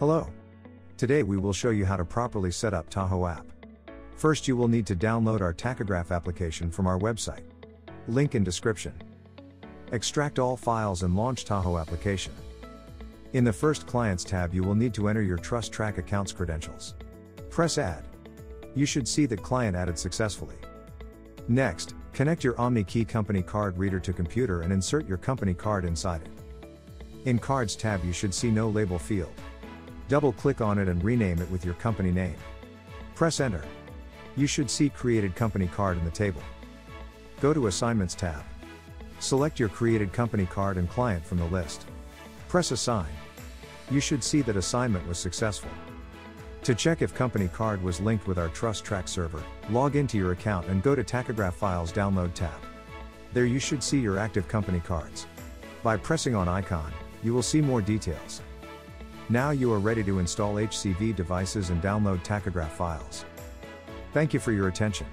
Hello. Today we will show you how to properly set up Tacho app. First you will need to download our tachograph application from our website. Link in description. Extract all files and launch Tacho application. In the first Clients tab you will need to enter your Trust Track account's credentials. Press Add. You should see that client added successfully. Next, connect your OmniKey company card reader to computer and insert your company card inside it. In Cards tab you should see no label field. Double click on it and rename it with your company name. Press Enter. You should see created company card in the table. Go to Assignments tab. Select your created company card and client from the list. Press Assign. You should see that assignment was successful. To check if company card was linked with our TrustTrack server, log into your account and go to Tachograph Files Download tab. There you should see your active company cards. By pressing on icon, you will see more details. Now you are ready to install HCV devices and download tachograph files. Thank you for your attention.